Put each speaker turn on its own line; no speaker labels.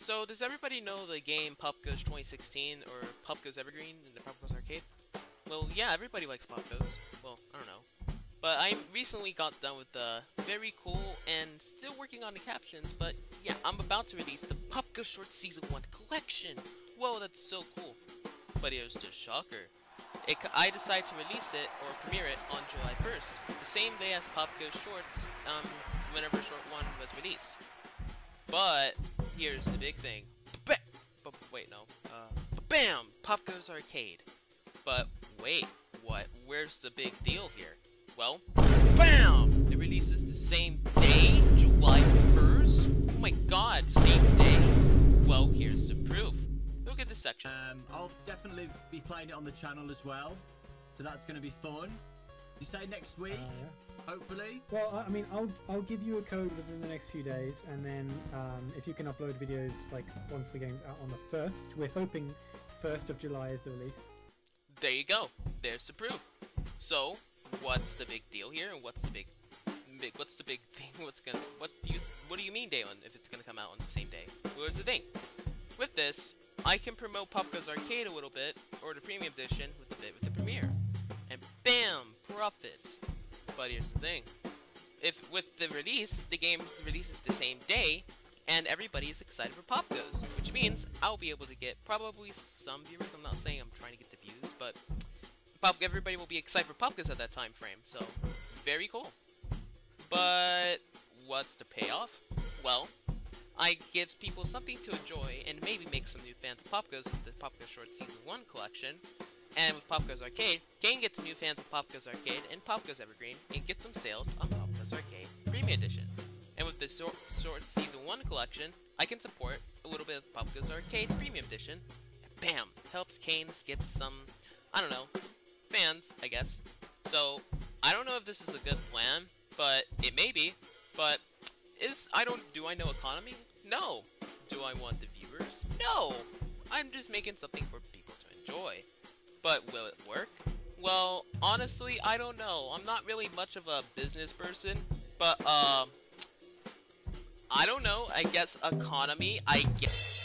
So, does everybody know the game Pop Goes 2016 or Popgoes Evergreen in the Popgoes Arcade? Well, yeah, everybody likes Popgoes. Well, I don't know. But I recently got done with the very cool and still working on the captions, but yeah, I'm about to release the Popgoes Short Season 1 collection. Whoa, that's so cool. But it here's the shocker. It, I decided to release it or premiere it on July 1st, the same day as Pop Goes Shorts, um, whenever Short 1 was released. But here's the big thing. Ba but wait, no. Uh, bam! Popgoes Arcade. But wait, what? Where's the big deal here? Well, BAM! It releases the same day, July 1st? Oh my god, same day? Well, here's the proof. Look at this section.
Um, I'll definitely be playing it on the channel as well, so that's going to be fun. You say next week,
Uh,
hopefully.
Well, I I mean, I'll I'll give you a code within the next few days, and then um, if you can upload videos like once the game's out on the first, we're hoping first of July is the release.
There you go. There's the proof. So, what's the big deal here, and what's the big, big what's the big thing? What's gonna, what do you, what do you mean, Daylen? If it's gonna come out on the same day? Well, here's the thing. With this, I can promote Popgoes Arcade a little bit, or the premium edition profit. But here's the thing. If with the release, the game releases the same day, and everybody is excited for Popgoes, which means I'll be able to get probably some viewers. I'm not saying I'm trying to get the views, but Pop, everybody will be excited for Popgoes at that time frame. So very cool. But what's the payoff? Well, I give people something to enjoy and maybe make some new fans of Popgoes with the Popgoes Short Season 1 collection. And with Pop Arcade, Kane gets new fans of Pop Arcade and Pop Evergreen and gets some sales on Pop Arcade Premium Edition. And with the Short Season 1 collection, I can support a little bit of Pop Arcade Premium Edition. Bam! Helps Kane's get some, I don't know, fans, I guess. So, I don't know if this is a good plan, but it may be. But is I don't do I know economy? No. Do I want the viewers? No. I'm just making something for people to enjoy. But will it work? Well, honestly, I don't know. I'm not really much of a business person, but um I don't know. I guess economy, I guess